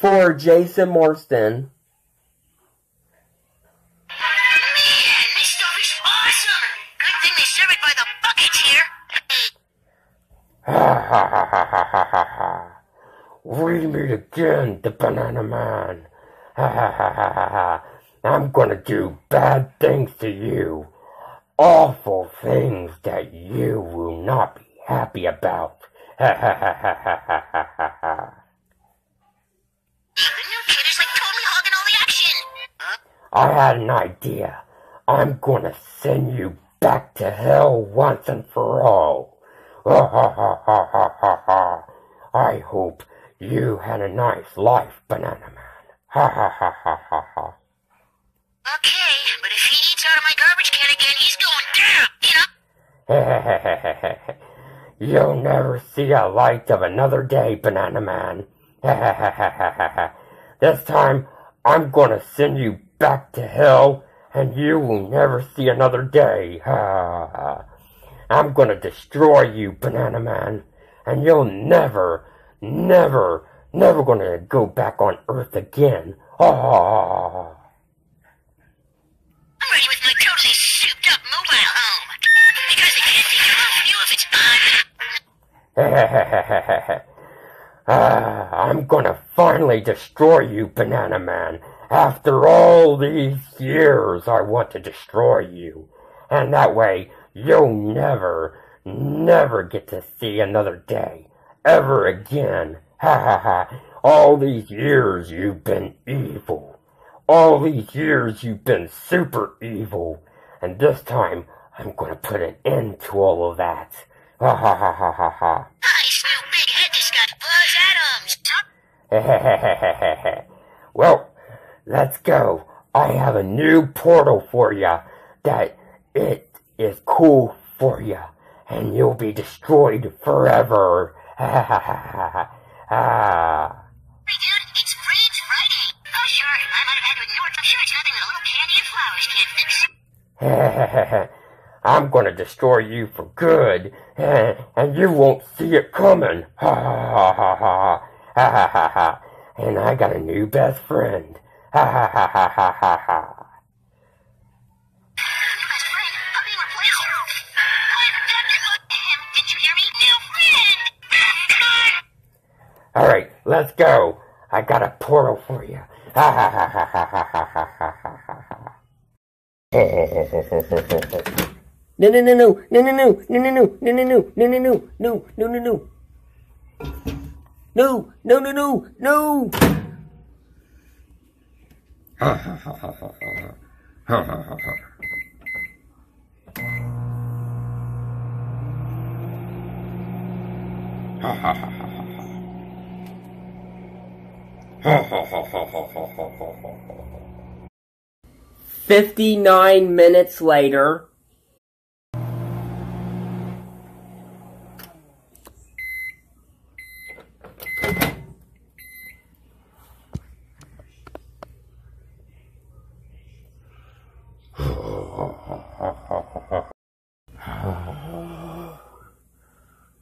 for Jason Marsden. Ha ha ha ha ha ha ha. We meet again, the banana man. Ha ha ha ha ha ha. I'm gonna do bad things to you. Awful things that you will not be happy about. Ha ha ha ha ha ha. I had an idea. I'm gonna send you back to hell once and for all. Ha ha ha ha ha ha ha. I hope you had a nice life, Banana Man. Ha ha ha ha ha ha. Okay, but if he eats out of my garbage can again, he's going down, you know? You'll never see a light of another day, Banana Man. this time, I'm gonna send you back to hell, and you will never see another day. I'm gonna destroy you, Banana Man, and you'll never, never, never gonna go back on Earth again. Ah. I'm ready with my totally souped up mobile home. Because it can't take off you if it's on. Ah, I'm gonna finally destroy you, Banana Man. After all these years, I want to destroy you. And that way, you'll never, never get to see another day. Ever again. Ha ha ha. All these years you've been evil. All these years you've been super evil. And this time, I'm gonna put an end to all of that. Ha ha ha ha ha ha. well, let's go. I have a new portal for you that it is cool for you, and you'll be destroyed forever. Ha ha ha ha ha. Hey dude, it's. Oh sure, I might have had to ignore it. I'm sure it's nothing that a little candy and flowers can't fix. I'm gonna destroy you for good, and you won't see it coming. Ha ha ha ha ha ha ha ha. ha. And I got a new best friend. Ha ha ha ha ha ha ha. New best friend, I'm being replaced. I'm Dr. Him, did you hear me? New friend! All right, let's go. I got a portal for you. Ha ha ha ha ha ha ha ha ha ha ha. No, no, no, no, no, no, no, no, no, no, no, no, no, no, no, no, no, no, no, no. No, no, no, no, no. Fifty-nine minutes later.